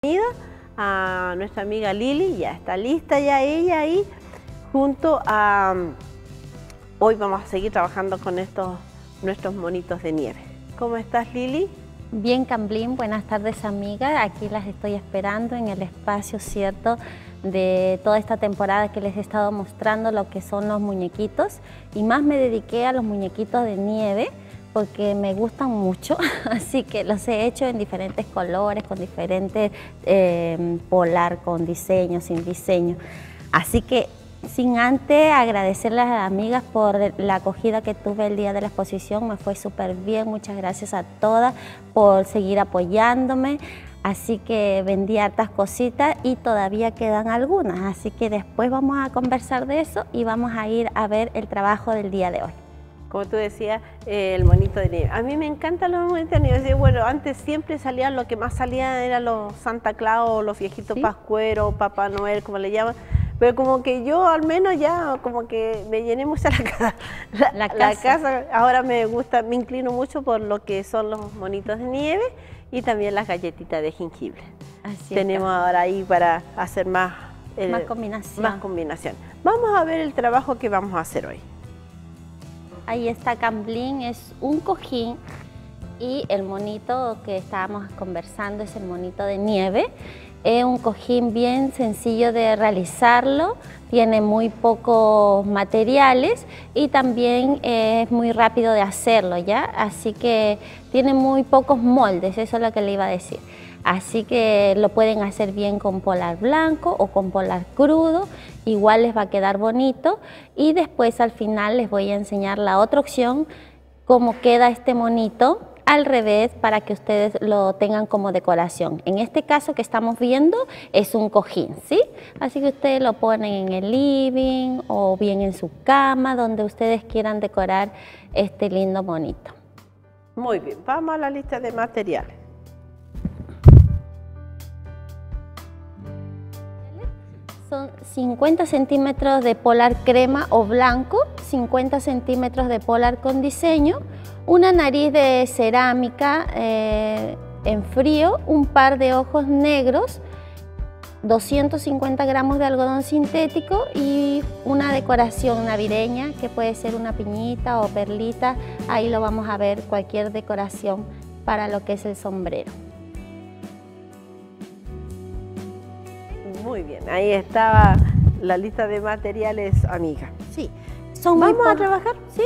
bienvenida a nuestra amiga Lili, ya está lista ya ella ahí, junto a... Hoy vamos a seguir trabajando con estos nuestros monitos de nieve. ¿Cómo estás Lili? Bien, Camblín, buenas tardes amiga. Aquí las estoy esperando en el espacio cierto de toda esta temporada que les he estado mostrando lo que son los muñequitos y más me dediqué a los muñequitos de nieve porque me gustan mucho, así que los he hecho en diferentes colores, con diferentes eh, polar, con diseño, sin diseño. Así que sin antes agradecerles a las amigas por la acogida que tuve el día de la exposición, me fue súper bien, muchas gracias a todas por seguir apoyándome. Así que vendí hartas cositas y todavía quedan algunas, así que después vamos a conversar de eso y vamos a ir a ver el trabajo del día de hoy como tú decías, el monito de nieve. A mí me encantan los monitos de nieve. Bueno, antes siempre salían, lo que más salían eran los Santa Claus, los viejitos pascueros, Papá Noel, como le llaman. Pero como que yo al menos ya como que me llené mucho la, la, la, casa. Ahora me gusta, me inclino mucho por lo que son los monitos de nieve y también las galletitas de jengibre. Así Tenemos ahora ahí para hacer más, eh, más combinación. Más combinación. Vamos a ver el trabajo que vamos a hacer hoy. Ahí está Camblín, es un cojín y el monito que estábamos conversando es el monito de nieve. Es un cojín bien sencillo de realizarlo, tiene muy pocos materiales y también es muy rápido de hacerlo, ¿ya? Así que tiene muy pocos moldes, eso es lo que le iba a decir. Así que lo pueden hacer bien con polar blanco o con polar crudo, igual les va a quedar bonito. Y después al final les voy a enseñar la otra opción, cómo queda este monito al revés para que ustedes lo tengan como decoración. En este caso que estamos viendo es un cojín, ¿sí? Así que ustedes lo ponen en el living o bien en su cama, donde ustedes quieran decorar este lindo monito. Muy bien, vamos a la lista de materiales. Son 50 centímetros de polar crema o blanco, 50 centímetros de polar con diseño, una nariz de cerámica eh, en frío, un par de ojos negros, 250 gramos de algodón sintético y una decoración navideña que puede ser una piñita o perlita, ahí lo vamos a ver cualquier decoración para lo que es el sombrero. Muy bien, ahí estaba la lista de materiales, amiga. Sí. Son ¿Vamos a trabajar? Sí.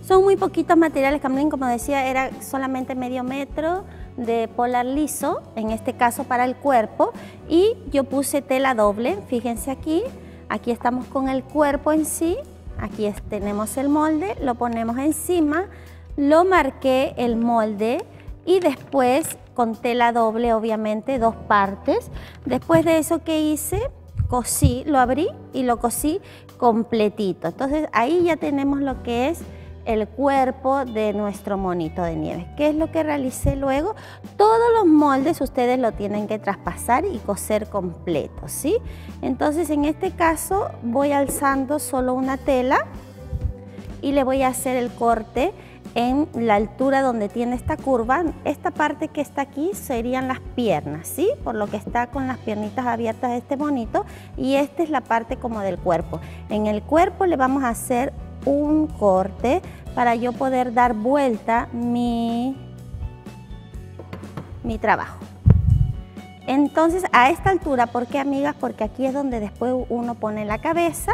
Son muy poquitos materiales, Camlin, como decía, era solamente medio metro de polar liso, en este caso para el cuerpo, y yo puse tela doble, fíjense aquí, aquí estamos con el cuerpo en sí, aquí tenemos el molde, lo ponemos encima, lo marqué el molde y después con tela doble, obviamente, dos partes. Después de eso que hice, cosí, lo abrí y lo cosí completito. Entonces ahí ya tenemos lo que es el cuerpo de nuestro monito de nieve. ¿Qué es lo que realicé luego? Todos los moldes ustedes lo tienen que traspasar y coser completo, ¿sí? Entonces en este caso voy alzando solo una tela y le voy a hacer el corte en la altura donde tiene esta curva. Esta parte que está aquí serían las piernas, ¿sí? Por lo que está con las piernitas abiertas este monito y esta es la parte como del cuerpo. En el cuerpo le vamos a hacer un corte para yo poder dar vuelta mi, mi trabajo. Entonces, a esta altura, ¿por qué, amigas? Porque aquí es donde después uno pone la cabeza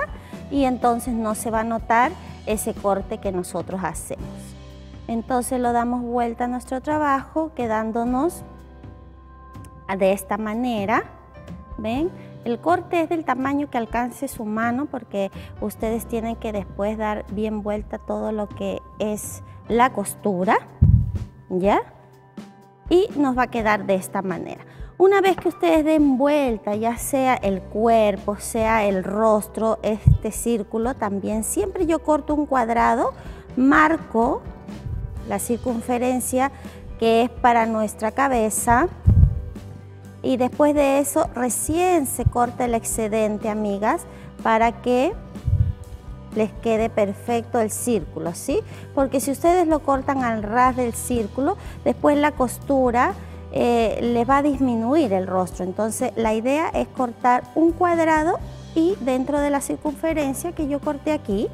y entonces no se va a notar ese corte que nosotros hacemos. Entonces lo damos vuelta a nuestro trabajo quedándonos de esta manera. ¿Ven? El corte es del tamaño que alcance su mano porque ustedes tienen que después dar bien vuelta todo lo que es la costura. ¿Ya? Y nos va a quedar de esta manera. Una vez que ustedes den vuelta, ya sea el cuerpo, sea el rostro, este círculo, también siempre yo corto un cuadrado, marco la circunferencia que es para nuestra cabeza y después de eso recién se corta el excedente, amigas, para que les quede perfecto el círculo, ¿sí? Porque si ustedes lo cortan al ras del círculo, después la costura eh, le va a disminuir el rostro. Entonces la idea es cortar un cuadrado y dentro de la circunferencia que yo corté aquí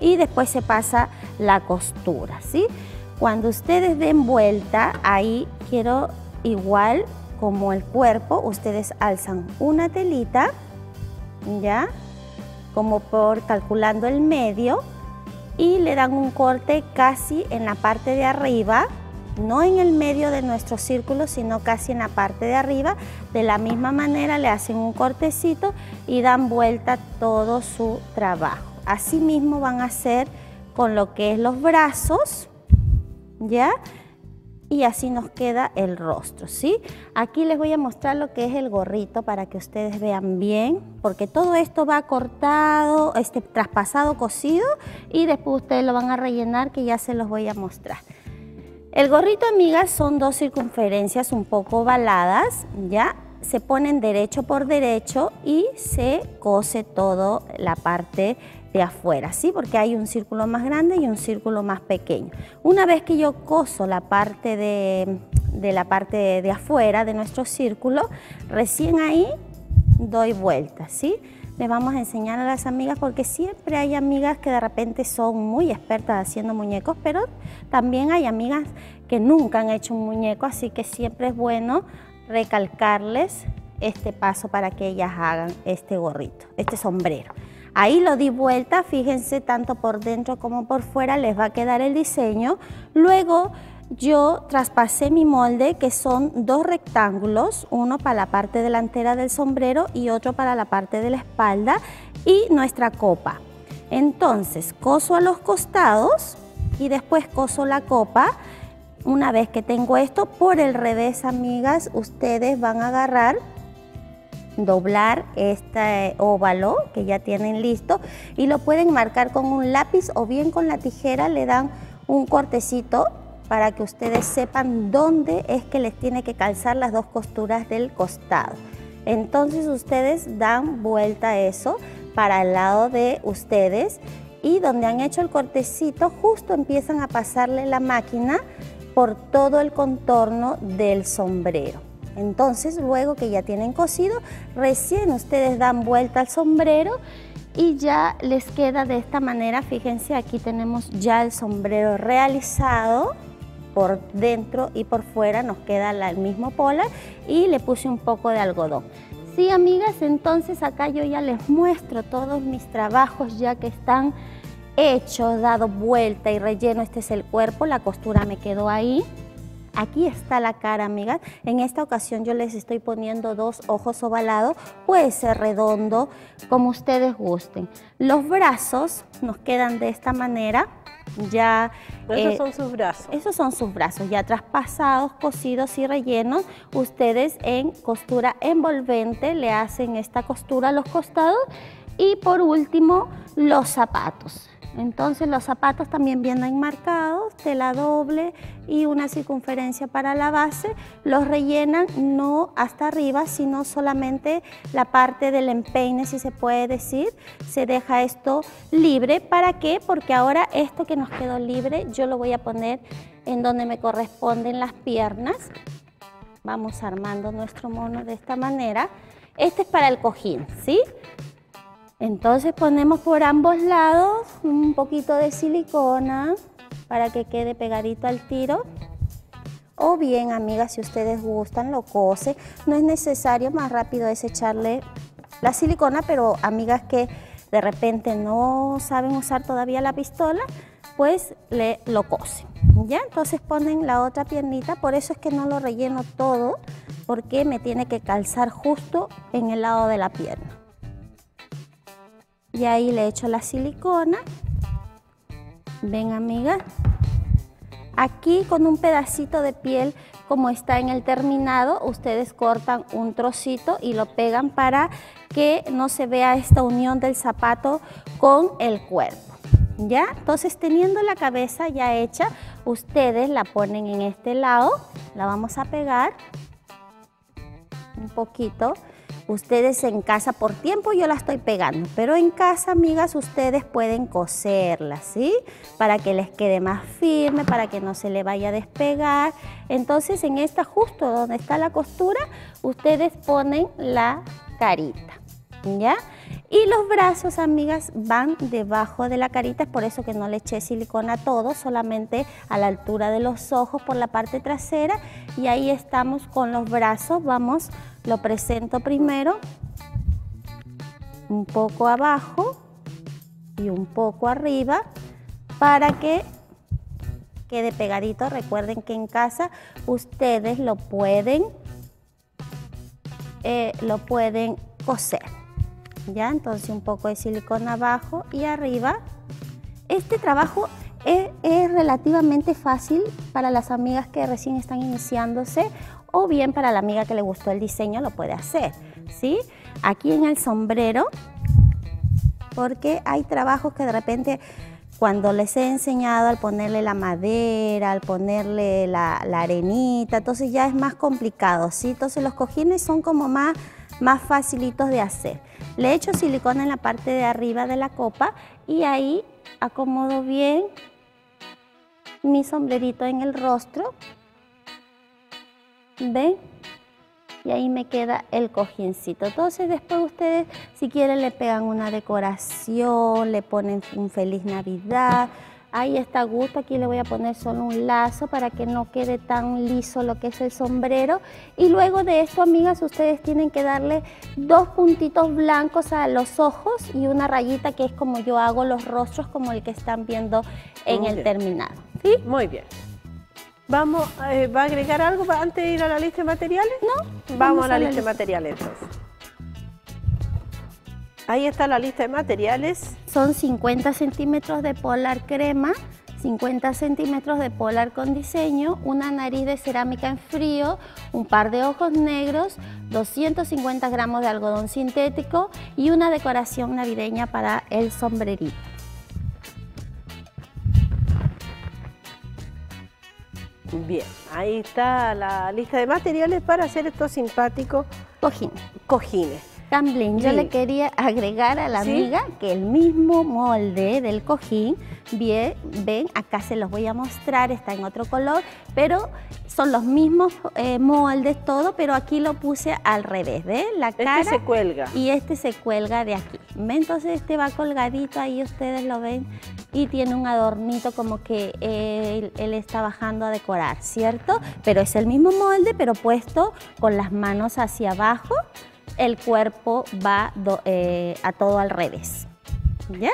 y después se pasa la costura, ¿sí? Cuando ustedes den vuelta, ahí quiero igual como el cuerpo, ustedes alzan una telita, ¿ya? Como por calculando el medio y le dan un corte casi en la parte de arriba, no en el medio de nuestro círculo, sino casi en la parte de arriba. De la misma manera le hacen un cortecito y dan vuelta todo su trabajo. Así mismo van a hacer con lo que es los brazos, ¿ya? Y así nos queda el rostro, ¿sí? Aquí les voy a mostrar lo que es el gorrito para que ustedes vean bien, porque todo esto va cortado, este, traspasado, cosido, y después ustedes lo van a rellenar, que ya se los voy a mostrar. El gorrito, amigas, son dos circunferencias un poco ovaladas, ¿ya? Se ponen derecho por derecho y se cose todo la parte de afuera, ¿sí? Porque hay un círculo más grande y un círculo más pequeño. Una vez que yo coso la parte de, la parte de afuera de nuestro círculo, recién ahí doy vuelta, ¿sí? Les vamos a enseñar a las amigas porque siempre hay amigas que de repente son muy expertas haciendo muñecos, pero también hay amigas que nunca han hecho un muñeco, así que siempre es bueno recalcarles este paso para que ellas hagan este gorrito, este sombrero. Ahí lo di vuelta, fíjense, tanto por dentro como por fuera les va a quedar el diseño. Luego yo traspasé mi molde que son dos rectángulos, uno para la parte delantera del sombrero y otro para la parte de la espalda y nuestra copa. Entonces coso a los costados y después coso la copa. Una vez que tengo esto, por el revés, amigas, ustedes van a agarrar doblar este óvalo que ya tienen listo y lo pueden marcar con un lápiz o bien con la tijera le dan un cortecito para que ustedes sepan dónde es que les tiene que calzar las dos costuras del costado. Entonces ustedes dan vuelta eso para el lado de ustedes y donde han hecho el cortecito justo empiezan a pasarle la máquina por todo el contorno del sombrero. Entonces, luego que ya tienen cosido, recién ustedes dan vuelta al sombrero y ya les queda de esta manera. Fíjense, aquí tenemos ya el sombrero realizado por dentro y por fuera nos queda el mismo polar y le puse un poco de algodón. Sí, amigas, entonces acá yo ya les muestro todos mis trabajos ya que están hechos, dado vuelta y relleno. Este es el cuerpo, la costura me quedó ahí. Aquí está la cara, amigas. En esta ocasión yo les estoy poniendo dos ojos ovalados. Puede ser redondo, como ustedes gusten. Los brazos nos quedan de esta manera. Ya, esos eh, son sus brazos. Esos son sus brazos, ya traspasados, cosidos y rellenos. Ustedes en costura envolvente le hacen esta costura a los costados. Y por último, los zapatos. Entonces los zapatos también vienen marcados, tela doble y una circunferencia para la base. Los rellenan no hasta arriba, sino solamente la parte del empeine, si se puede decir. Se deja esto libre. ¿Para qué? Porque ahora esto que nos quedó libre yo lo voy a poner en donde me corresponden las piernas. Vamos armando nuestro mono de esta manera. Este es para el cojín, ¿sí? Entonces ponemos por ambos lados un poquito de silicona para que quede pegadito al tiro. O bien, amigas, si ustedes gustan, lo cose. No es necesario, más rápido es echarle la silicona, pero amigas que de repente no saben usar todavía la pistola, pues le lo cosen. ¿Ya? Entonces ponen la otra piernita, por eso es que no lo relleno todo, porque me tiene que calzar justo en el lado de la pierna y ahí le echo la silicona. Ven amiga. Aquí con un pedacito de piel como está en el terminado ustedes cortan un trocito y lo pegan para que no se vea esta unión del zapato con el cuerpo. Ya entonces teniendo la cabeza ya hecha ustedes la ponen en este lado. La vamos a pegar un poquito Ustedes en casa por tiempo yo la estoy pegando, pero en casa, amigas, ustedes pueden coserla, ¿sí? Para que les quede más firme, para que no se le vaya a despegar. Entonces, en esta justo donde está la costura, ustedes ponen la carita, ¿ya? Y los brazos, amigas, van debajo de la carita, es por eso que no le eché silicona todo, solamente a la altura de los ojos por la parte trasera. Y ahí estamos con los brazos, vamos, lo presento primero, un poco abajo y un poco arriba, para que quede pegadito. Recuerden que en casa ustedes lo pueden, eh, lo pueden coser. ¿Ya? Entonces un poco de silicona abajo y arriba. Este trabajo es, relativamente fácil para las amigas que recién están iniciándose o bien para la amiga que le gustó el diseño lo puede hacer, ¿sí? Aquí en el sombrero, porque hay trabajos que de repente cuando les he enseñado al ponerle la madera, al ponerle la, la arenita, entonces ya es más complicado, ¿sí? Entonces los cojines son como más más facilitos de hacer. Le echo silicona en la parte de arriba de la copa y ahí acomodo bien mi sombrerito en el rostro. ¿Ven? Y ahí me queda el cojincito. Entonces después ustedes si quieren le pegan una decoración, le ponen un feliz Navidad, Ahí está a gusto, aquí le voy a poner solo un lazo para que no quede tan liso lo que es el sombrero. Y luego de esto, amigas, ustedes tienen que darle dos puntitos blancos a los ojos y una rayita que es como yo hago los rostros, como el que están viendo en el terminado. ¿Sí? Muy bien. Vamos, eh, ¿Va a agregar algo antes de ir a la lista de materiales? No. Vamos, a la, lista de materiales entonces. Ahí está la lista de materiales. Son 50 centímetros de polar crema, 50 centímetros de polar con diseño, una nariz de cerámica en frío, un par de ojos negros, 250 gramos de algodón sintético y una decoración navideña para el sombrerito. Bien, ahí está la lista de materiales para hacer estos simpáticos cojines. cojines. También yo le quería agregar a la amiga que el mismo molde del cojín, bien, ven, acá se los voy a mostrar, está en otro color, pero son los mismos eh, moldes, todo, pero aquí lo puse al revés, ¿ven? La este cara. Este se cuelga. Y este se cuelga de aquí. ¿Ven? Entonces este va colgadito, ahí ustedes lo ven, y tiene un adornito como que él, él está bajando a decorar, ¿cierto? Pero es el mismo molde, pero puesto con las manos hacia abajo, el cuerpo va eh, a todo al revés. ¿Ya?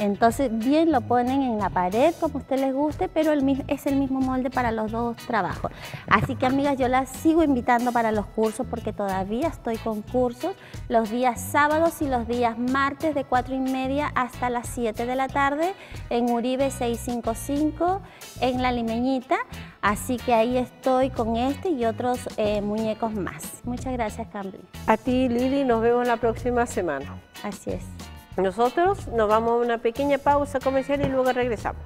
Entonces bien lo ponen en la pared como usted les guste, pero es el mismo molde para los dos trabajos. Así que amigas, yo las sigo invitando para los cursos porque todavía estoy con cursos los días sábados y los días martes de 4 y media hasta las 7 de la tarde en Uribe 655 en La Limeñita. Así que ahí estoy con este y otros eh, muñecos más. Muchas gracias, Cambly. A ti, Lili, nos vemos la próxima semana. Así es. Nosotros nos vamos a una pequeña pausa comercial y luego regresamos.